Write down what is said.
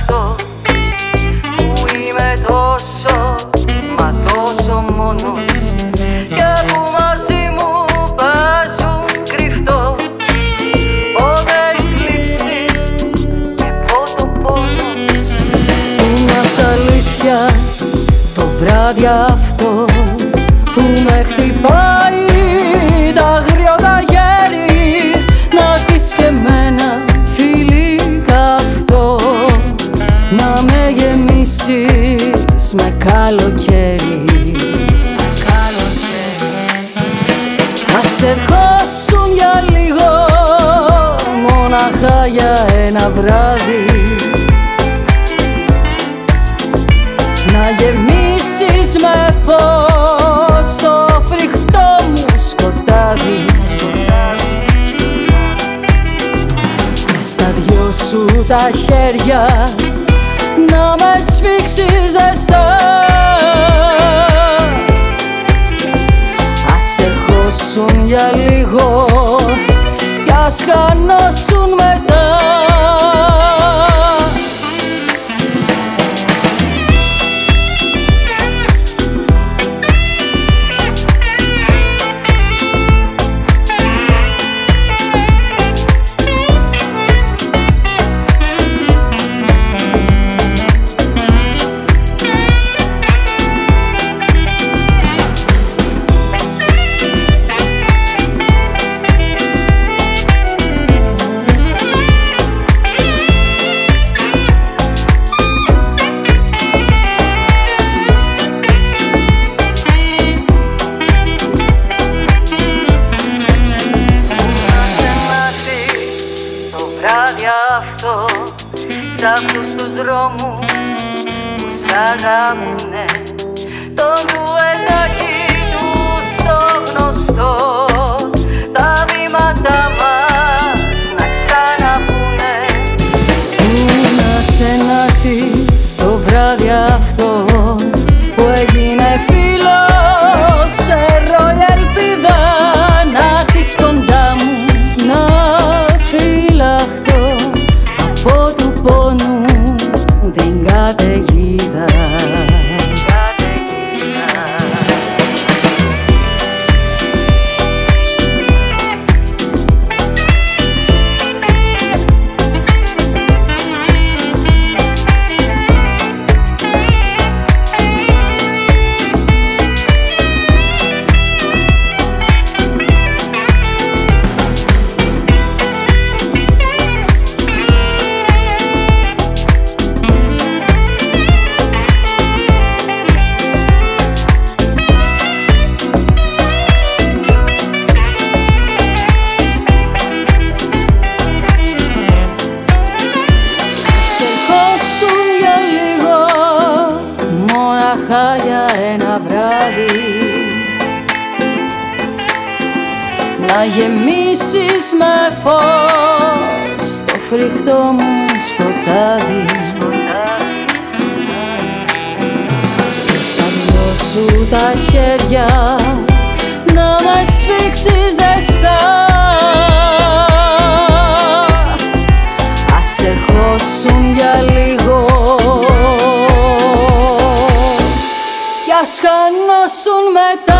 αυτό που είμαι τόσο μα τόσο μόνος. Και που μαζί μου παίζουν κρυφτό πότε η και πότε ο πόνος. Μια αλήθεια το βράδυ αυτό που με χτυπάει Ας ερχόσουν για λίγο μοναχά για ένα βράδυ. Να γεμίσεις με φως το φρικτό μου σκοτάδι. Στα δυο σου τα χέρια να με σφίξεις ζεστά Σ' αυτούς τους δρόμους που σ' αγαπούνε Τον ντουετάκι του στο γνωστό Τα βήματα μας να ξαναπούνε Πού να σε να στο ένα βράδυ Να γεμίσεις με φως Το φρικτό μου σκοτάδι. Στα δυο σου τα χέρια Να με σφίξεις ζεστά. Ας ερχόσουν για λίγο. Κι ας sun me